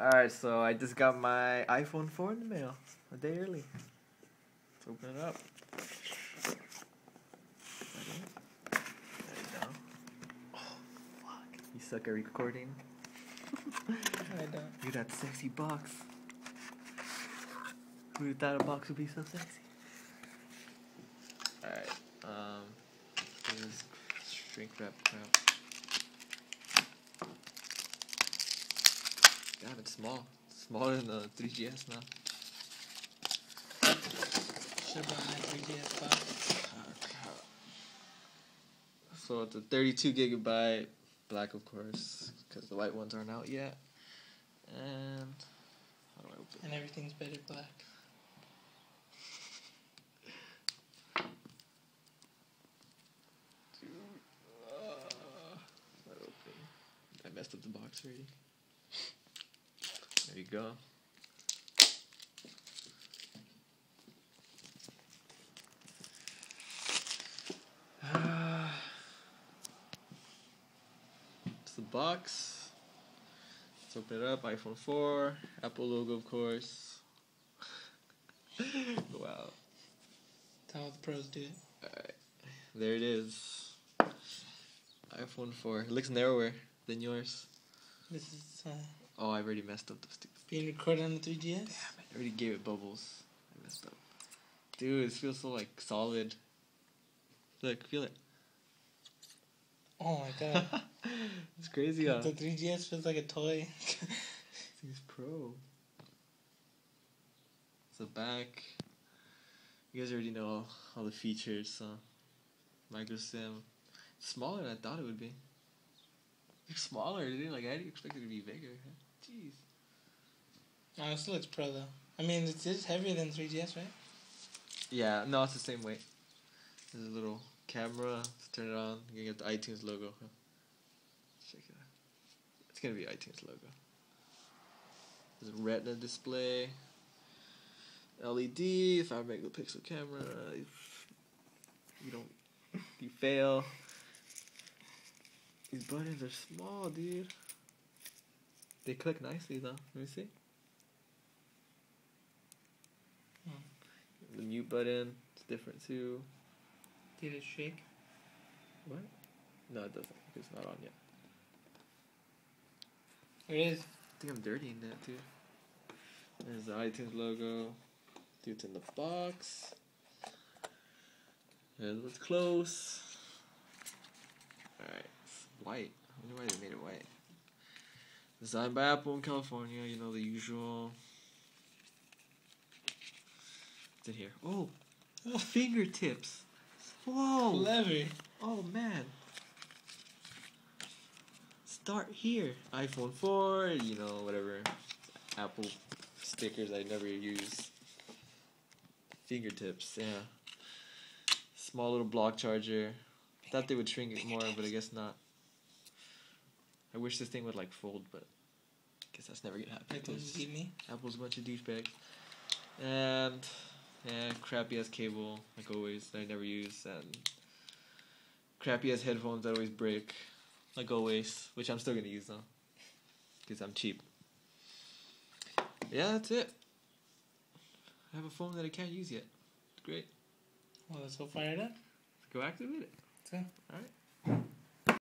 Alright, so I just got my iPhone 4 in the mail a day early. Let's open it up. There you go. Oh, fuck. You suck at recording. I don't. Look at that sexy box. Who would thought a box would be so sexy? Alright, um, shrink wrap crap. God, it's small. Smaller than the 3GS now. Should buy my 3GS box. So it's a 32 gigabyte, black of course, because the white ones aren't out yet. And how do I open? And everything's better black. Uh. I messed up the box already. There you go. It's the box. Let's open it up. iPhone 4, Apple logo, of course. wow. That's how the pros do it. Alright. There it is. iPhone 4. It looks narrower than yours. This is uh, Oh, I already messed up the stupid. being recorded on the 3GS. I already gave it bubbles. I messed up. Dude, it feels so like solid. Look, feel it. Oh my god. it's crazy, huh? The 3GS feels like a toy. Things Pro. It's the back. You guys already know all, all the features, so micro SIM. Smaller than I thought it would be. It's smaller, dude. Like I didn't expect it to be bigger. Jeez. oh, it still looks pro though. I mean, it's, it's heavier than 3GS, right? Yeah, no, it's the same weight. There's a little camera. Let's turn it on. You can get the iTunes logo. Huh? Check it out. It's gonna be iTunes logo. There's a Retina display. LED, 5 megapixel camera. If you don't, you fail. These buttons are small, dude. They click nicely though. Let me see. The mute button, it's different too. Did it shake? What? No, it doesn't. It's not on yet. It is. I think I'm dirty in that too. There's the iTunes logo. It's in the box. There's what's close. Alright, it's white. I wonder why they made it white. Designed by Apple in California, you know the usual. What's in here? Oh, oh fingertips. Whoa. Clever. Oh man. Start here. iPhone 4, you know, whatever. Apple stickers I never use. Fingertips, yeah. Small little block charger. Thought they would shrink it more, but I guess not. I wish this thing would like fold, but I guess that's never gonna happen. Like the one you 'cause gave me. Apple's a bunch of douchebags. And yeah, crappy ass cable, like always, that I never use, and crappy ass headphones that always break, like always, which I'm still gonna use though, because I'm cheap. Yeah, that's it. I have a phone that I can't use yet. It's great. Well, let's go fire it up. Let's Go activate it. So. Alright.